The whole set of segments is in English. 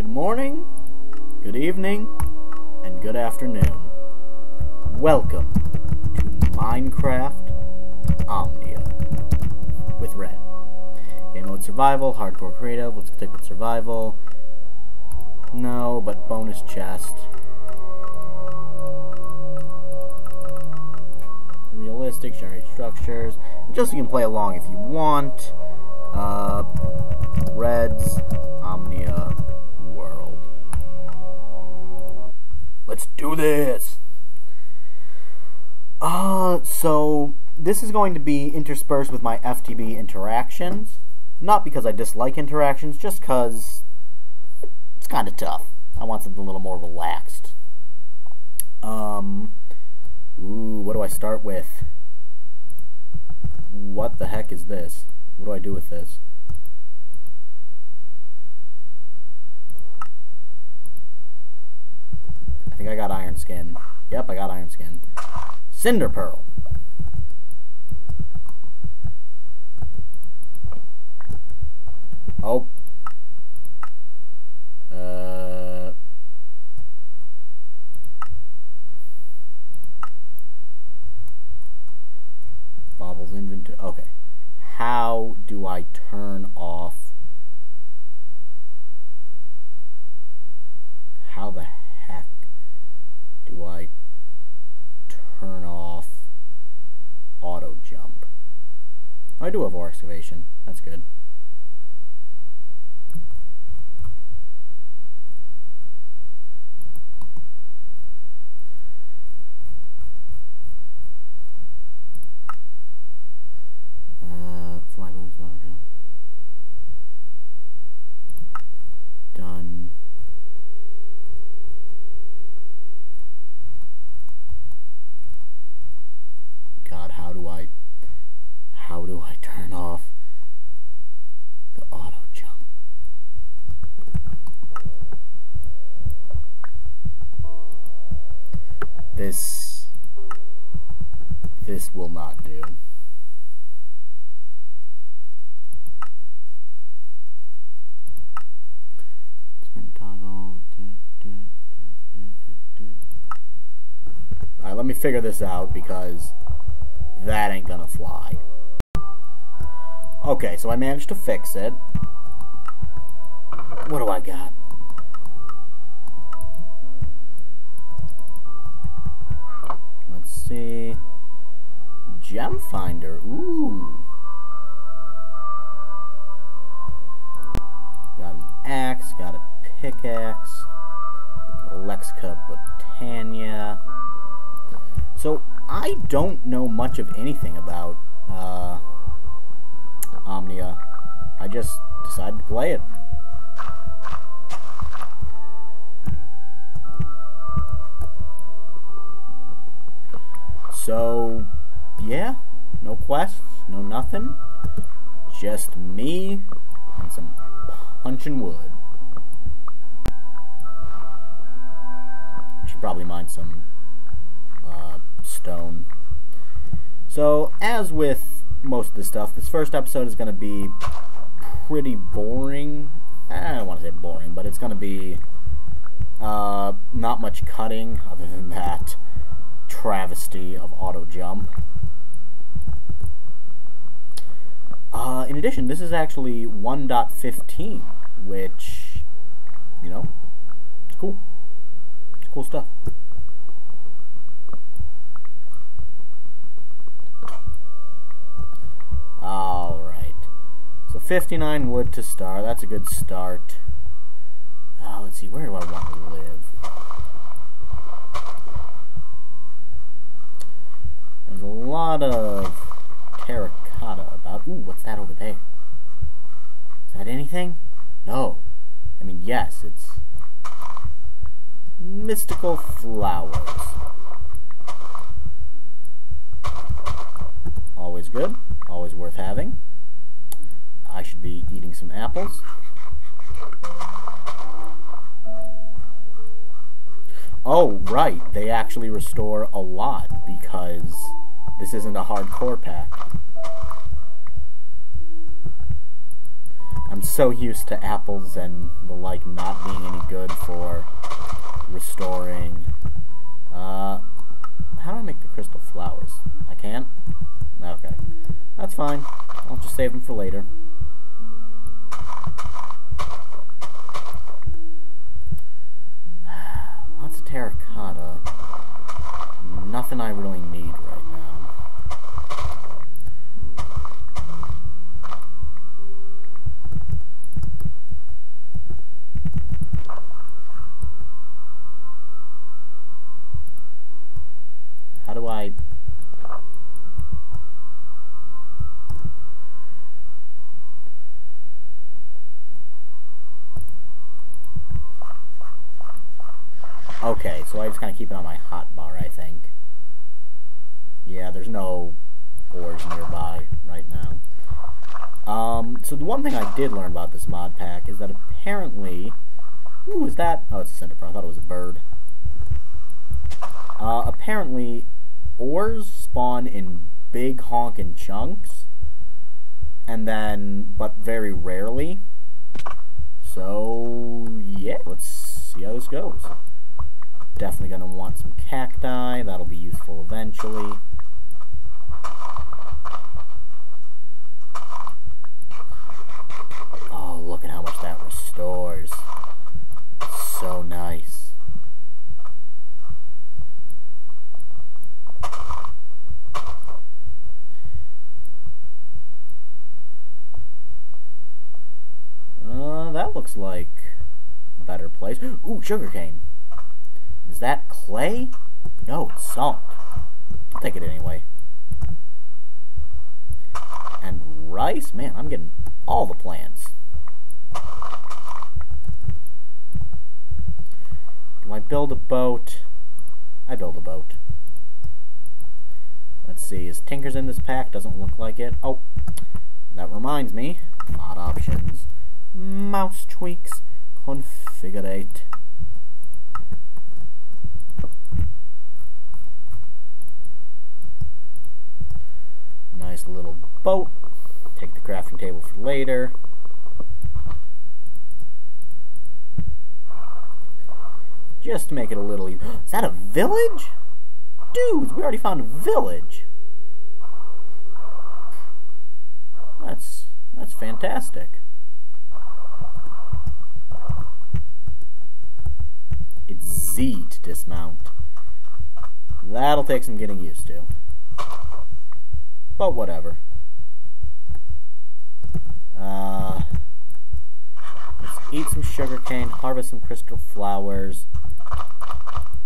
Good morning, good evening, and good afternoon. Welcome to Minecraft Omnia with Red. Game mode survival, hardcore creative, let's stick with survival. No, but bonus chest. Realistic, generate structures. Just so you can play along if you want. Uh, Red's Omnia Let's do this! Uh, so this is going to be interspersed with my FTB interactions. Not because I dislike interactions, just because it's kind of tough. I want something a little more relaxed. Um, ooh, what do I start with? What the heck is this? What do I do with this? Think I got iron skin. Yep, I got iron skin. Cinder pearl. Oh. Uh. Baubles inventory. Okay. How do I turn off? How the heck do I turn off auto jump? I do have ore excavation. That's good. Uh, fly moves, auto jump. Done. God, how do I how do I turn off the auto jump? This this will not do. Sprint toggle. Alright, let me figure this out because that ain't gonna fly. Okay, so I managed to fix it. What do I got? Gem finder. Ooh. Got an axe, got a pickaxe, Lexica Botania. So, I don't know much of anything about uh, Omnia. I just decided to play it. So, yeah, no quests, no nothing. Just me and some punching wood. I should probably mine some uh, stone. So, as with most of the stuff, this first episode is going to be pretty boring. I don't want to say boring, but it's going to be uh, not much cutting other than that travesty of auto jump. Uh, in addition, this is actually 1.15, which, you know, it's cool. It's cool stuff. Alright. So 59 wood to start. That's a good start. Uh, let's see, where do I want to live? There's a lot of terracotta about. Ooh, what's that over there? Is that anything? No. I mean, yes, it's mystical flowers. Always good. Always worth having. I should be eating some apples. Oh, right. They actually restore a lot because this isn't a hardcore pack. I'm so used to apples and the like not being any good for restoring. Uh, how do I make the crystal flowers? I can't? Okay. That's fine. I'll just save them for later. Lots of terracotta. Nothing I really need right now. How do I... Okay, so I just kind of keep it on my hotbar, I think. Yeah, there's no ores nearby right now. Um, so the one thing I did learn about this mod pack is that apparently... Ooh, is that? Oh, it's a cinderpearl. I thought it was a bird. Uh, apparently, ores spawn in big honking chunks, and then, but very rarely. So, yeah, let's see how this goes. Definitely going to want some cacti. That'll be useful eventually. Oh, look at how much that restores. So nice. Uh, that looks like a better place. Ooh, sugarcane. Is that clay? No, it's salt. I'll take it anyway. And rice? Man, I'm getting all the plants. Do I build a boat? I build a boat. Let's see, is Tinkers in this pack? Doesn't look like it. Oh, that reminds me. Mod options. Mouse tweaks. Configurate. Nice little boat. Take the crafting table for later. Just to make it a little easy. Is that a village? Dudes, we already found a village. That's that's fantastic. It's Z to dismount. That'll take some getting used to. But whatever. Uh, let's eat some sugarcane, harvest some crystal flowers.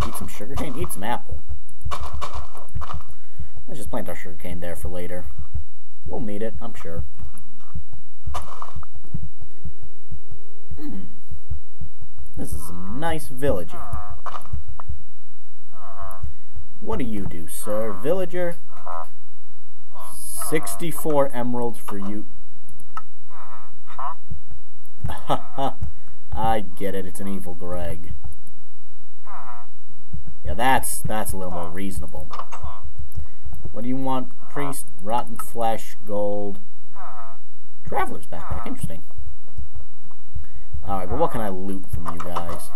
Eat some sugarcane, eat some apple. Let's just plant our sugarcane there for later. We'll need it, I'm sure. Hmm. This is some nice villaging. What do you do, sir, villager? 64 emeralds for you. I get it, it's an evil Greg. Yeah, that's that's a little more reasonable. What do you want, priest? Rotten flesh, gold. Traveler's backpack, interesting. Alright, but what can I loot from you guys?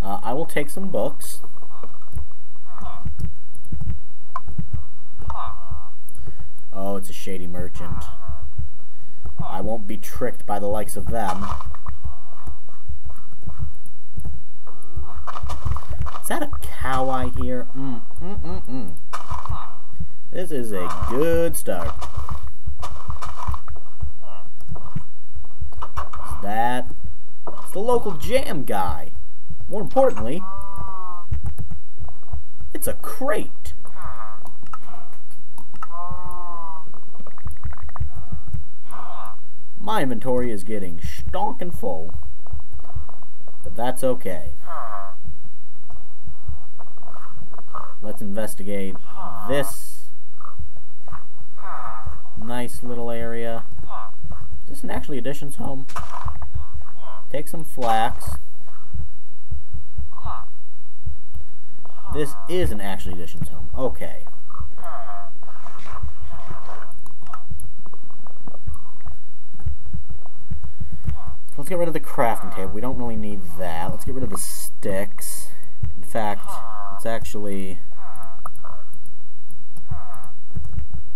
Uh, I will take some books. It's a shady merchant. I won't be tricked by the likes of them. Is that a cow I hear? Mm, mm, mm, mm. This is a good start. Is that... It's the local jam guy. More importantly, it's a crate. My inventory is getting stonking full. But that's okay. Let's investigate this nice little area. Is this an actually additions home? Take some flax. This is an actually additions home. Okay. Let's get rid of the crafting table. We don't really need that. Let's get rid of the sticks. In fact, let's actually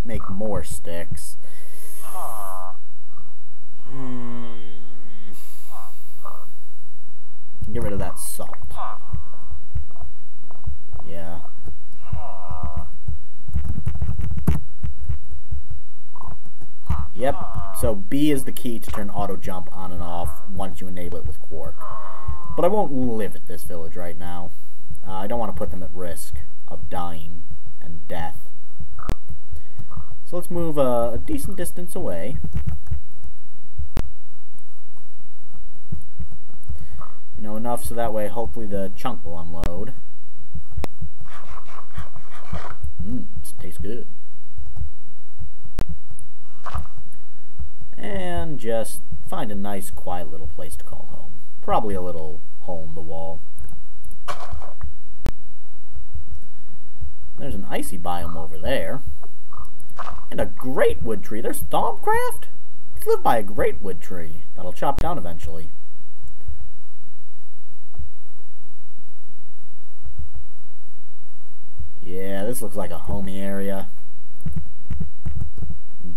make more sticks. Hmm. Get rid of that salt. Yep. So B is the key to turn auto jump on and off once you enable it with Quark. But I won't live at this village right now. Uh, I don't want to put them at risk of dying and death. So let's move uh, a decent distance away. You know, enough so that way hopefully the chunk will unload. Mmm, tastes good. And just find a nice quiet little place to call home. Probably a little hole in the wall. There's an icy biome over there. And a great wood tree. There's Thaumcraft? Let's live by a great wood tree. That'll chop down eventually. Yeah, this looks like a homey area.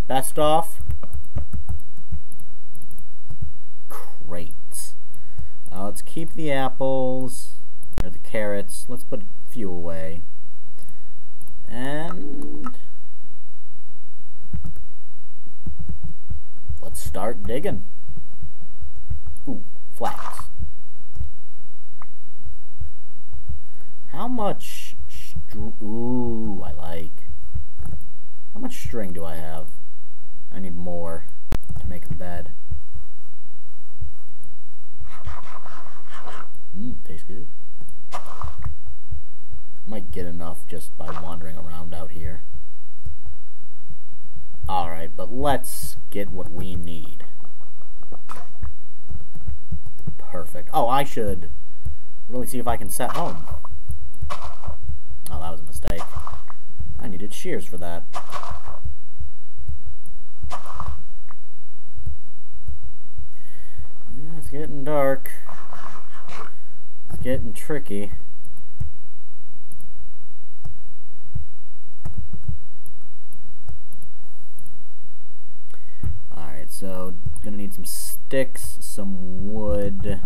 Best off, Uh, let's keep the apples, or the carrots. Let's put a few away. And let's start digging. Ooh, flax. How much Ooh, I like. How much string do I have? I need more to make a bed. Mmm, tastes good. Might get enough just by wandering around out here. Alright, but let's get what we need. Perfect. Oh, I should really see if I can set home. Oh, that was a mistake. I needed shears for that. It's getting dark. Getting tricky. Alright, so gonna need some sticks, some wood.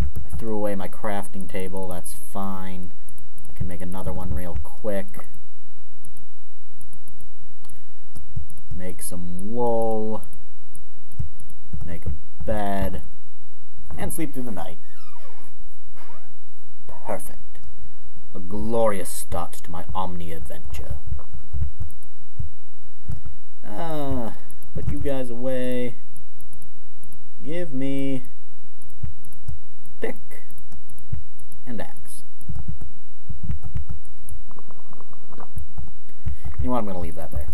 I threw away my crafting table, that's fine I can make another one real quick. Make some wool. Make a bed. And sleep through the night. Perfect. A glorious start to my Omni adventure. Ah, put you guys away. Give me pick and axe. You know what, I'm going to leave that there.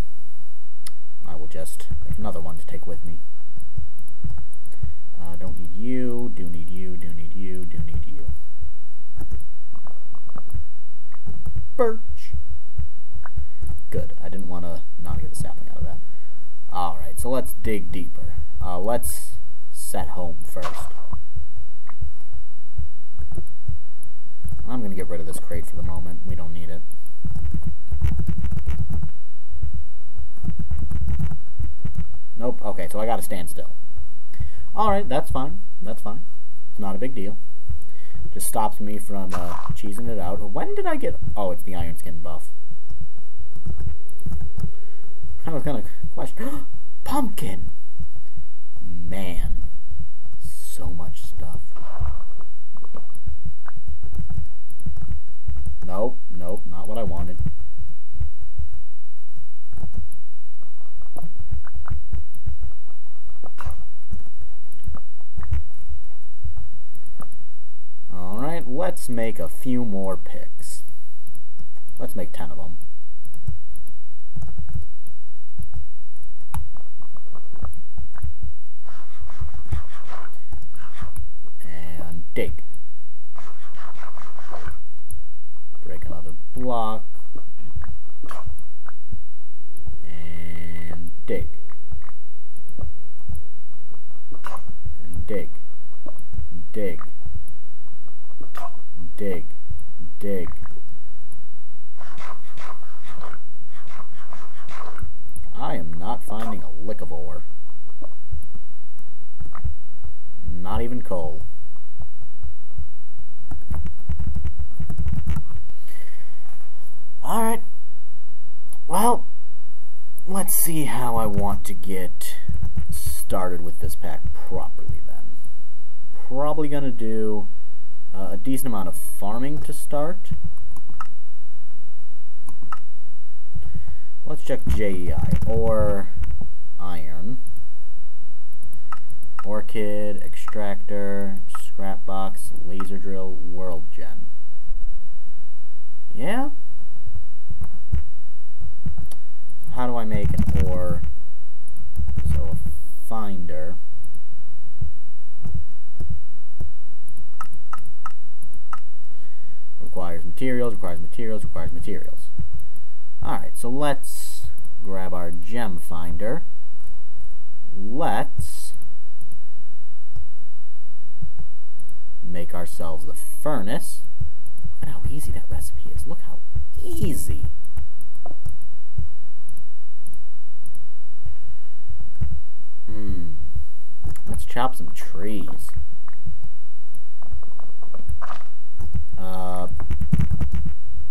I will just make another one to take with me. Uh, don't need you, do need you, do need you, do need you. Birch! Good, I didn't want to not get a sapling out of that. Alright, so let's dig deeper. Uh, let's set home first. I'm going to get rid of this crate for the moment. We don't need it. Nope. Okay, so I gotta stand still. Alright, that's fine. That's fine. It's not a big deal. Just stops me from uh, cheesing it out. When did I get... Oh, it's the Iron Skin buff. I was gonna question... Pumpkin! Man. So much stuff. Nope, nope, not what I wanted. Alright, let's make a few more picks. Let's make 10 of them. And dig. Break another block. And dig. And dig, And dig, dig. Dig. I am not finding a lick of ore. Not even coal. Alright. Well, let's see how I want to get started with this pack properly then. Probably going to do uh, a decent amount of farming to start. Let's check JEI, or iron, Orechid, extractor, scrap box, laser drill, world gen. Yeah? How do I make an ore? So a finder. Requires materials, requires materials, requires materials. Alright, so let's grab our gem finder. Let's make ourselves the furnace. Look at how easy that recipe is. Look how easy. Hmm. Let's chop some trees. Uh,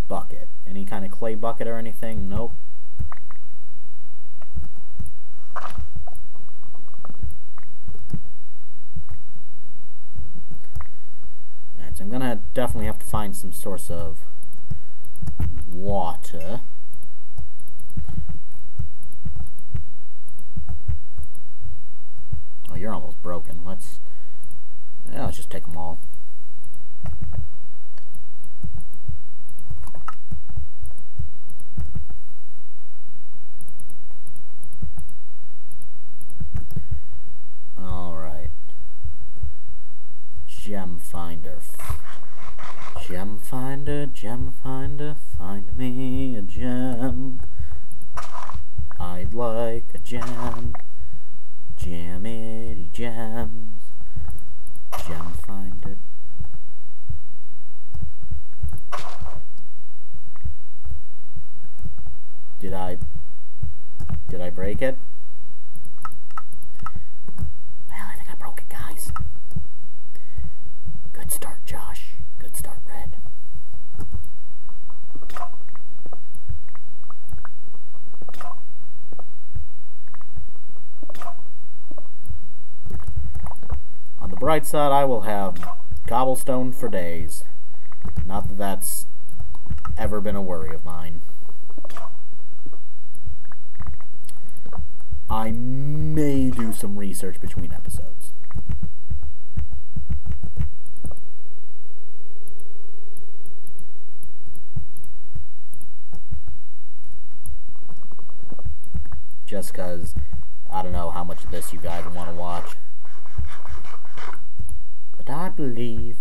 bucket. Any kind of clay bucket or anything? Nope. Alright, so I'm gonna definitely have to find some source of water. Oh, you're almost broken. Let's, yeah, let's just take them all. Alright. Gem finder. Gem finder, gem finder, find me a gem. I'd like a gem. Jamity gems. Gem finder. Did I did I break it? Well, I think I broke it, guys. Good start, Josh. Good start, Red. On the bright side, I will have cobblestone for days. Not that that's ever been a worry of mine. I may do some research between episodes. Just because I don't know how much of this you guys want to watch. But I believe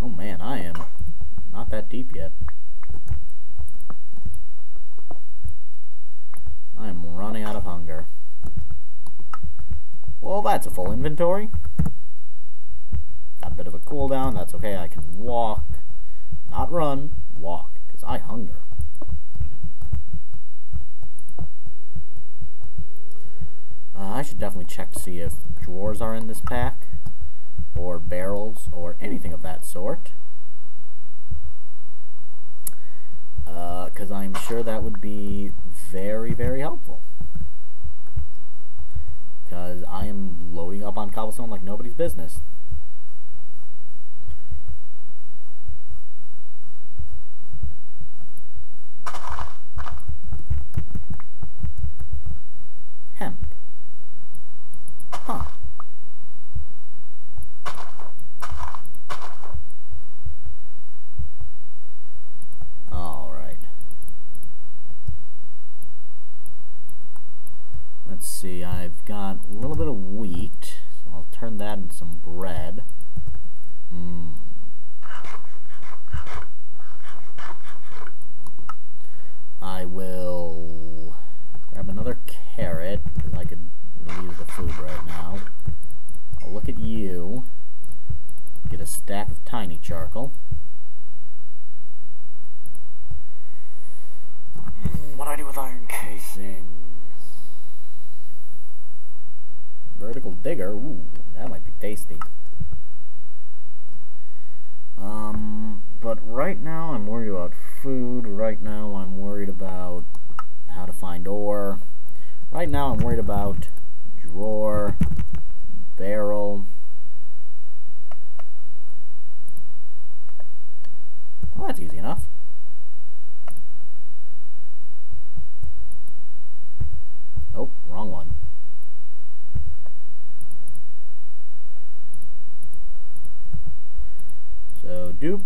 Oh man, I am not that deep yet. I am running out of hunger. Well, that's a full inventory. Got a bit of a cooldown. That's okay. I can walk. Not run. Walk. Because I hunger. Uh, I should definitely check to see if drawers are in this pack. Or barrels. Or anything of that sort. Because uh, I'm sure that would be very, very helpful because I am loading up on cobblestone like nobody's business. see, I've got a little bit of wheat, so I'll turn that into some bread. Mmm. I will grab another carrot, because I could really use the food right now. I'll look at you, get a stack of tiny charcoal. Hmm, what do I do with iron casing? Vertical digger. Ooh, that might be tasty. Um, but right now I'm worried about food. Right now I'm worried about how to find ore. Right now I'm worried about drawer, barrel. Well, that's easy enough. Oh, wrong one. So doop,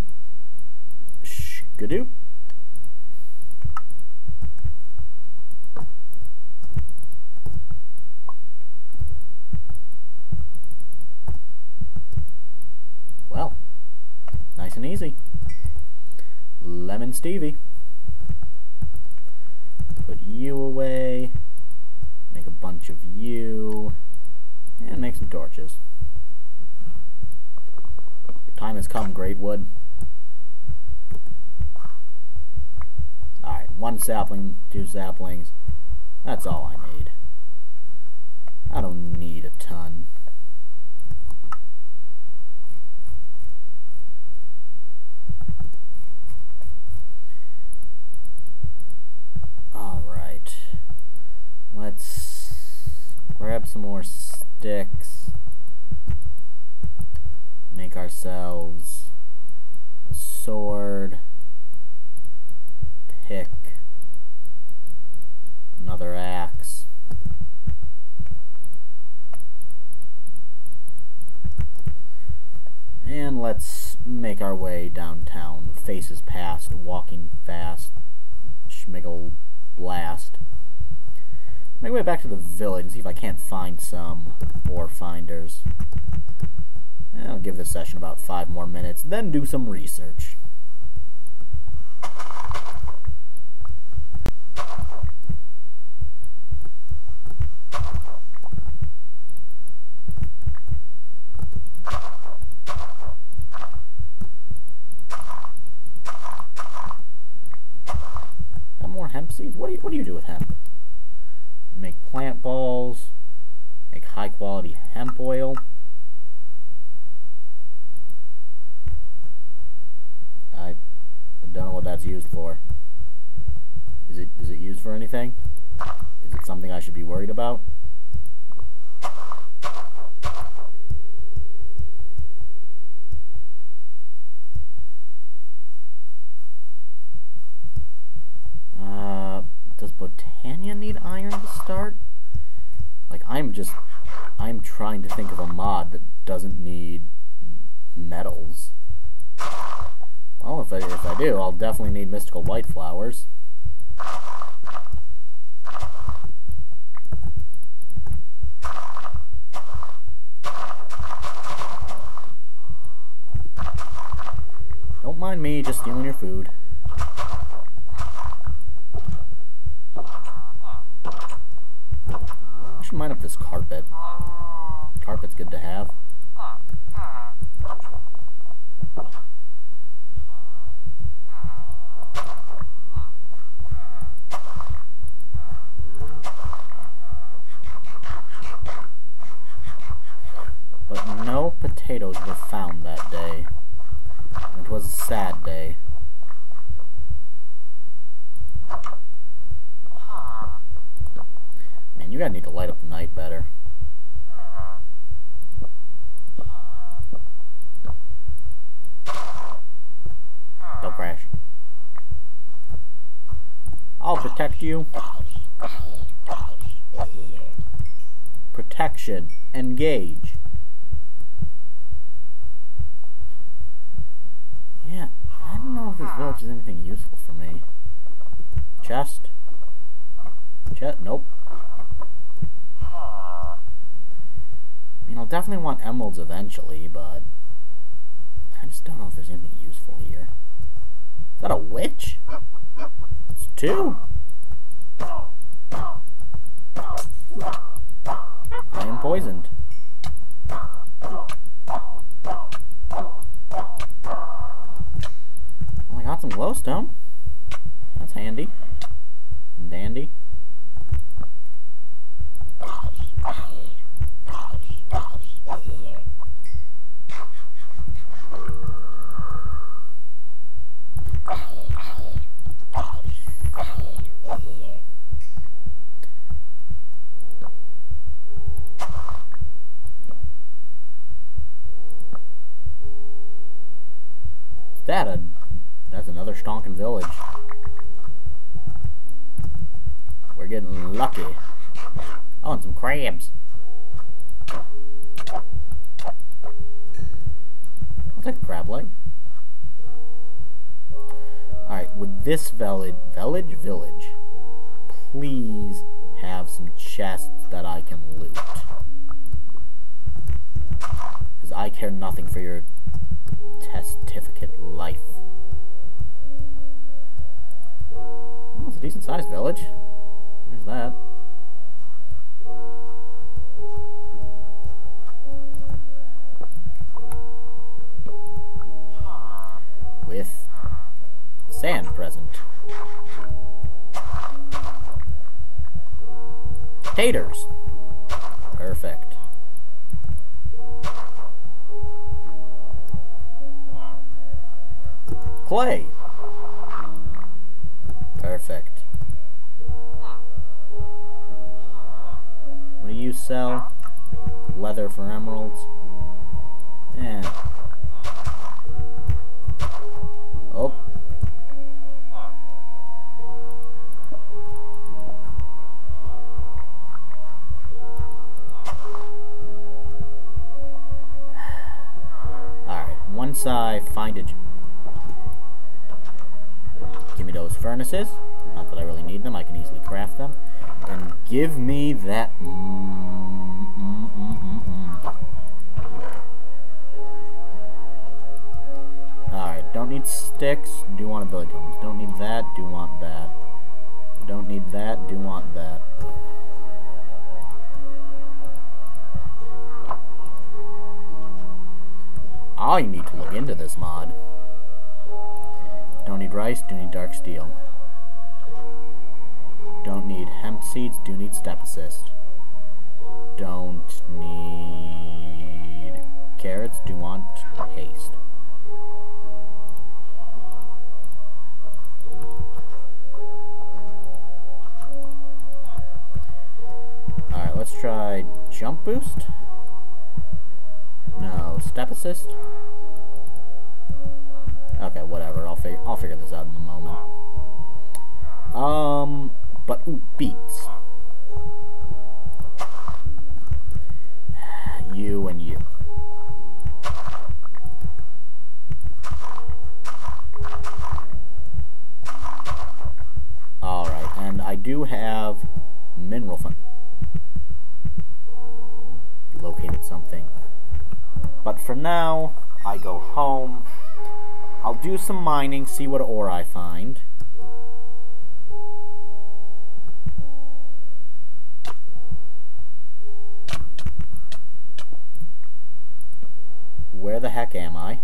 shkadoop. Well, nice and easy. Lemon Stevie. Put you away. Make a bunch of you. And make some torches. Time has come, Greatwood. Alright, one sapling, two saplings. That's all I need. I don't need a ton. Alright. Let's grab some more sticks. Make ourselves a sword. Pick. Another axe. And let's make our way downtown. Faces past, walking fast. Schmiggle blast. Make my way back to the village and see if I can't find some ore finders. I'll give this session about five more minutes, then do some research. Got more hemp seeds? What do you what do you do with hemp? Make plant balls, make high quality hemp oil. I don't know what that's used for. Is it is it used for anything? Is it something I should be worried about? Uh, does Botania need iron to start? Like, I'm just, I'm trying to think of a mod that doesn't need metals. Well, if I, if I do, I'll definitely need mystical white flowers. Don't mind me just stealing your food. I should mine up this carpet. Carpet's good to have. Potatoes were found that day. It was a sad day. Man, you gotta need to light up the night better. Don't crash. I'll protect you. Protection. Engage. Yeah, I don't know if this village is anything useful for me. Chest. Chest. Nope. I mean, I'll definitely want emeralds eventually, but I just don't know if there's anything useful here. Is that a witch? It's two. I am poisoned. Some glowstone. That's handy. And dandy. Another stonking village. We're getting lucky. Oh, and some crabs. I'll take a crab leg. Alright, would this village, village, village, please have some chests that I can loot. Because I care nothing for your testificate life. A decent sized village. There's that. With sand present. Taters. Perfect. Clay. Sell? Leather for emeralds. and... Oh. Alright, once I find a... Give me those furnaces. Not that I really need them, I can easily craft them. And give me that... don't need sticks, do want ability tokens. Don't need that, do want that. Don't need that, do want that. I need to look into this mod. Don't need rice, do need dark steel. Don't need hemp seeds, do need step assist. Don't need carrots, do want haste. Let's try jump boost. No, step assist. Okay, whatever. I'll figure I'll figure this out in a moment. Um, but ooh, beats. You and you. Alright, and I do have mineral fun. Located something. But for now, I go home. I'll do some mining, see what ore I find. Where the heck am I?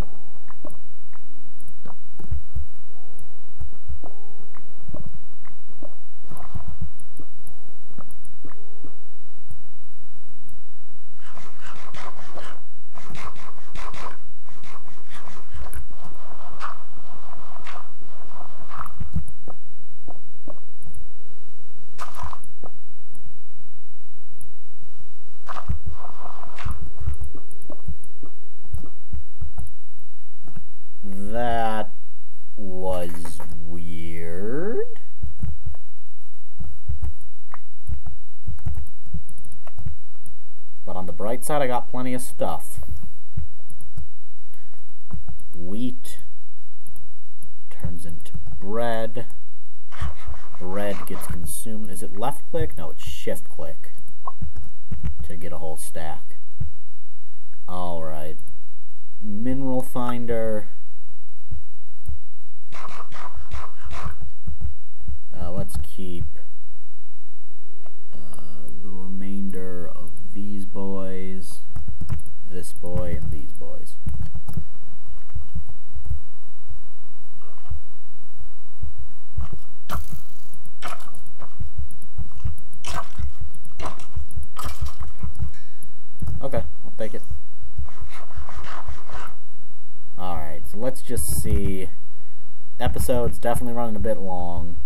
That was weird. But on the bright side, I got plenty of stuff. Wheat turns into bread. Bread gets consumed. Is it left click? No, it's shift click to get a whole stack. Alright. Mineral finder. Uh, let's keep uh, the remainder of these boys, this boy, and these boys. Okay, I'll take it. Alright, so let's just see. Episode's definitely running a bit long.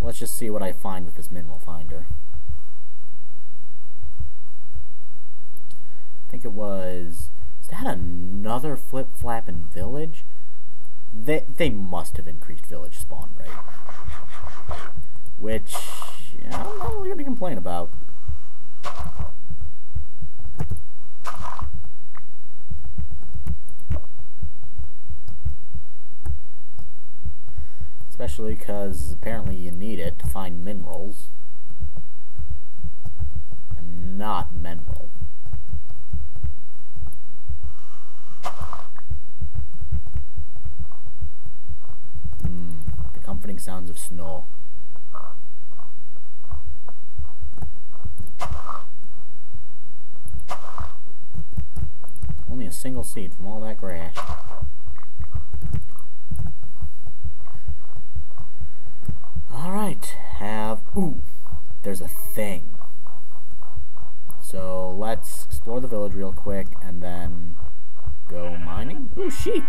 Let's just see what I find with this mineral finder. I think it was. Is that another flip flapping village? They they must have increased village spawn rate, which yeah, I'm not really gonna complain about. Especially because apparently you need it to find minerals. And not mineral. Hmm, the comforting sounds of snow. Only a single seed from all that grass. Alright, have... Ooh, there's a thing. So let's explore the village real quick and then go mining. Ooh, sheep!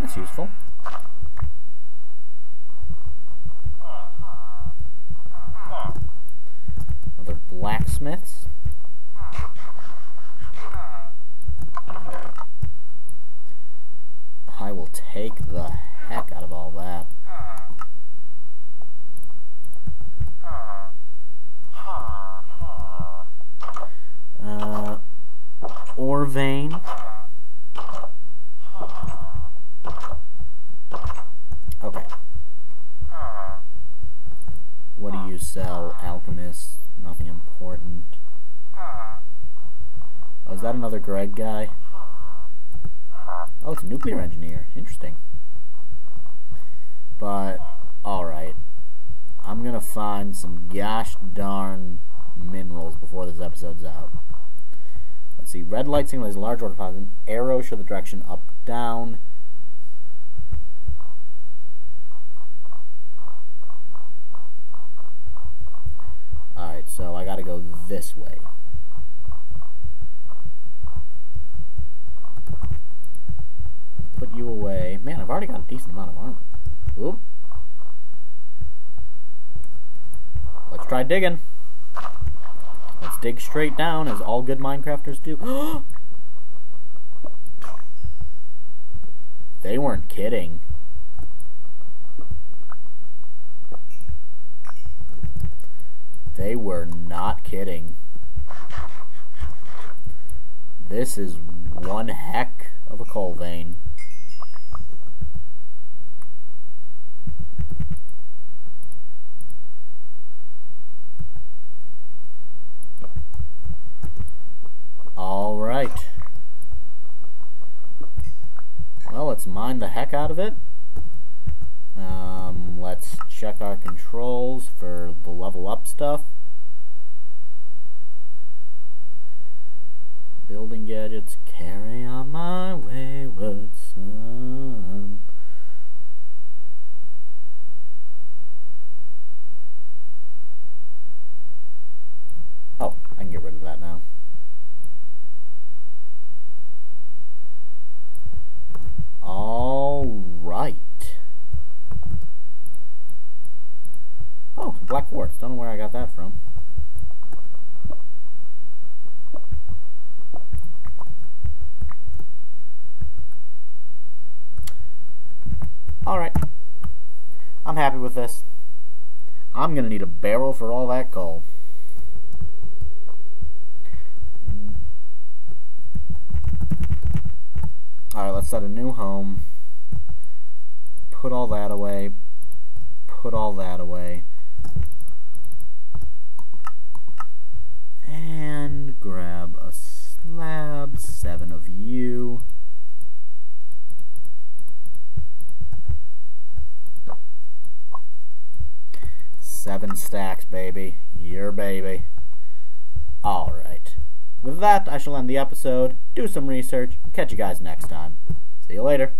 That's useful. Another blacksmiths. I will take the heck out of all that. Uh, ore vein. Okay. What do you sell, alchemist? Nothing important. Oh, is that another Greg guy? Oh, it's a nuclear engineer. Interesting. But, alright. I'm gonna find some gosh darn minerals before this episode's out. Let's see. Red light signals large ore deposit. Arrow show the direction up, down. Alright, so I gotta go this way. Put you away. Man, I've already got a decent amount of armor. Oop. Let's try digging. Let's dig straight down, as all good Minecrafters do. they weren't kidding. They were not kidding. This is one heck of a coal vein. All right. Well, let's mine the heck out of it. Let's check our controls for the level up stuff. Building gadgets, carry on my wayward son. Oh, I can get rid of that now. All right. Oh, black. Don't know where I got that from. All right. I'm happy with this. I'm going to need a barrel for all that coal. Alright, let's set a new home. Put all that away. Put all that away. And grab a slab, seven of you. Seven stacks, baby. Your baby. Alright. With that, I shall end the episode, do some research, and catch you guys next time. See you later.